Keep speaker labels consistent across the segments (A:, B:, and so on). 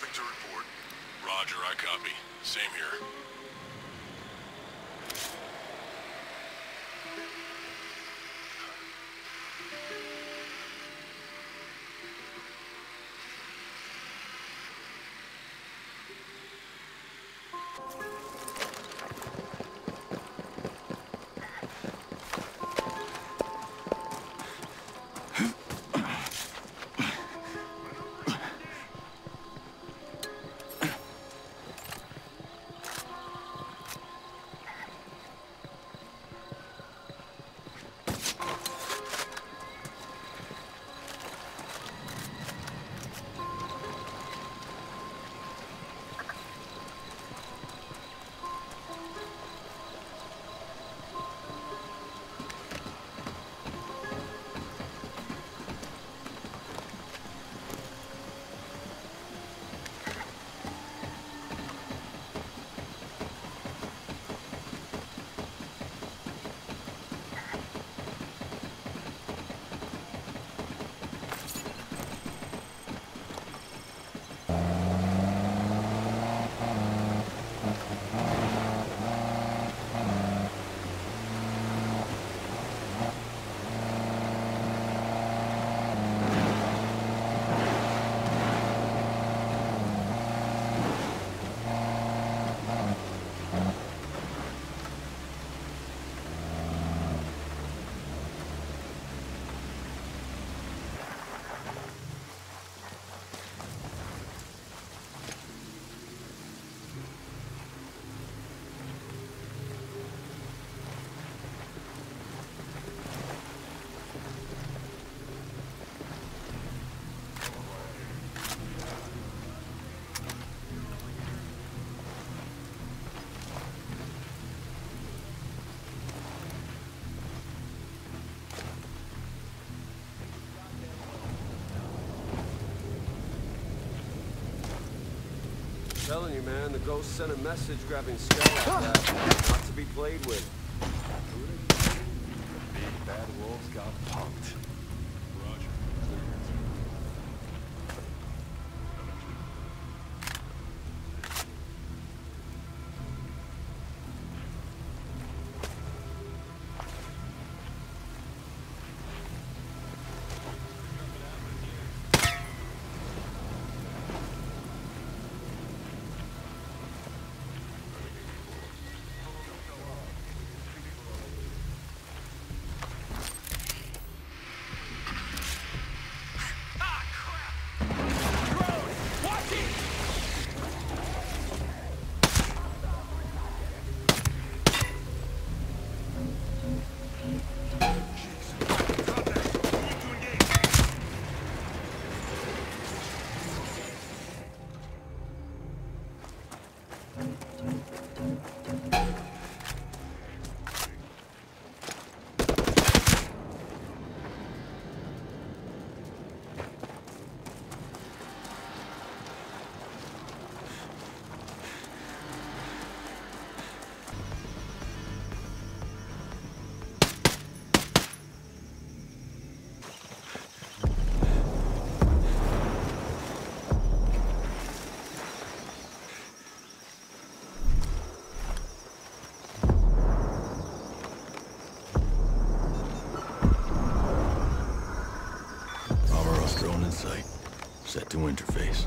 A: Nothing to report.
B: Roger, I copy. Same here.
C: Telling you, man, the ghost sent a message grabbing Skull like uh, that. Not to be played with.
D: Sight. Set to interface.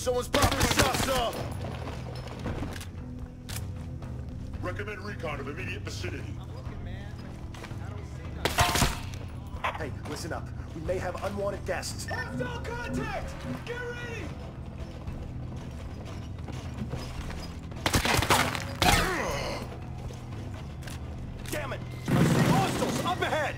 E: Someone's popping shots off!
F: Recommend recon of immediate vicinity.
E: Hey, listen up. We may have unwanted guests.
A: Hostile contact! Get ready!
E: Damn it! I see hostiles up ahead!